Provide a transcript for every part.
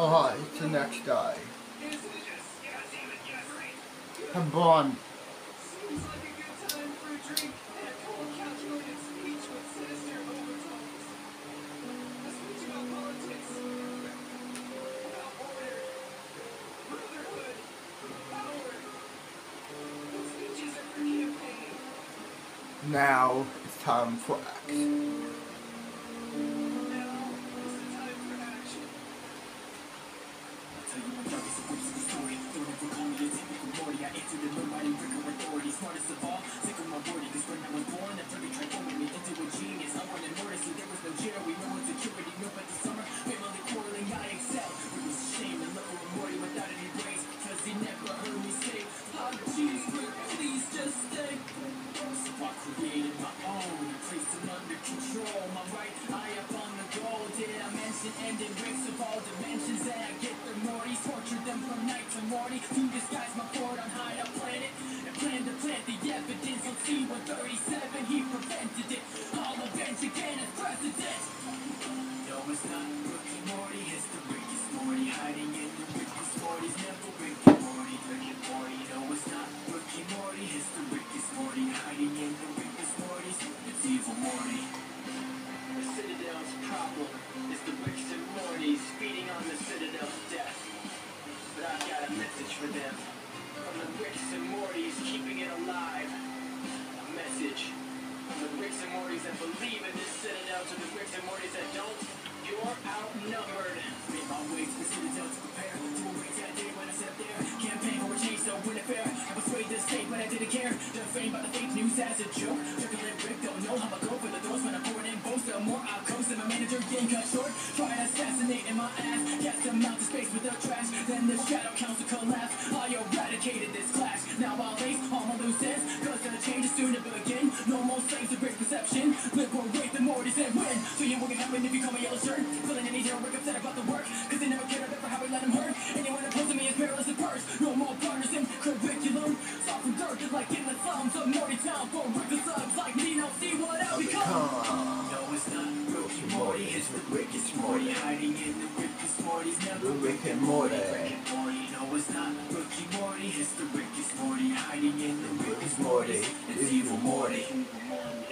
Oh, hi, it's the next day. Come on. Now it's time for Grips of the story, throug't even own it. Technical the nobody, authority. Smartest of all. Action. ended race of all dimensions that I get the Morty, torture them from night to morning To disguise my port on high up planet And plan to plant the evidence on C-137 He prevented it, I'll avenge again as president. No, it's not Rookie Morty, it's the Rickest Morty Hiding in the Rickest Morty's never Rick and Morty, Rick and Morty. No, it's not Rookie Morty, it's the Rickest Morty Hiding in the Rickest Morty's, it's Evil Morty. The Citadel's problem is the Ricks and Mortys feeding on the Citadel's death. But I've got a message for them. From the Ricks and Mortys keeping it alive. A message from the Ricks and Mortys that believe in this Citadel to the Ricks and Mortys that don't. You're outnumbered. Made my way to the Citadel to prepare. Two weeks that day when I sat there. Campaign for a change, so win it fair. I was swayed to state, but I didn't care. The fame by the fake news as a joke. More coast and my manager getting cut short. Try to assassinate in my ass. Cast them out to space with their trash. Then the shadow council collapse. I eradicated this clash. Now I'll lace all my loose ends. Cause the change is soon to begin. No more slaves of great perception. Liberate the Mortys and win. So you won't get happen if you call me yellow shirt. Feeling any zero work upset about the work. Never Rick and Morty. Rick Morty. No, it's not Rookie Morty. It's the Rickest Morty. Hiding in the Rickest Morty. Morty's. It's Evil Morty.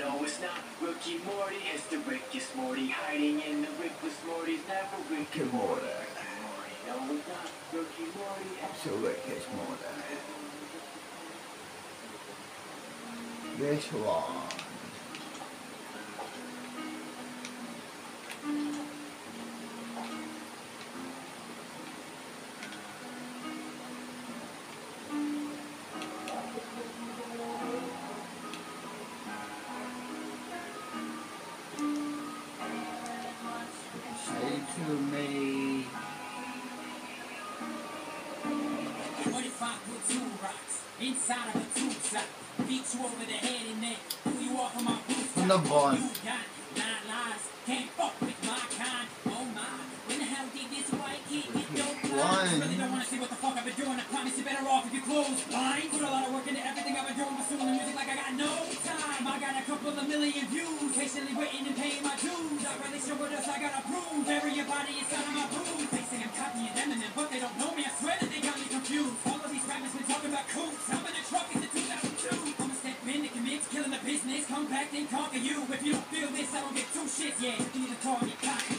No, it's not Rookie Morty. It's the Rickest Morty. Hiding in the Rickest Morty's never Rick Rick and Morty. No, it's not Rookie Morty. So Rick is Morty. This one. To me. 25 with two rocks inside of a tube sock. Beat you over the head and then pull you off of my roof. Ano ba? You got nine lives, can't fuck with my kind. Oh my, when the hell did this white kid get dope lines? Really don't wanna see what the fuck I've been doing. I promise you better off if you close blind. Put a lot of work into everything I've been doing, pursuing the music like I got no time. I got a couple of million views, patiently waiting and paying my dues. I really sure what else I gotta prove. Of my I'm copying Eminem, but they don't know me. I swear that they got me confused. All of these rappers been talking about coots. I'm in a truck the 2002. I'ma step in and commit killing the business. Come back and conquer you. If you don't feel this, I don't get two shits. Yeah, you need to target.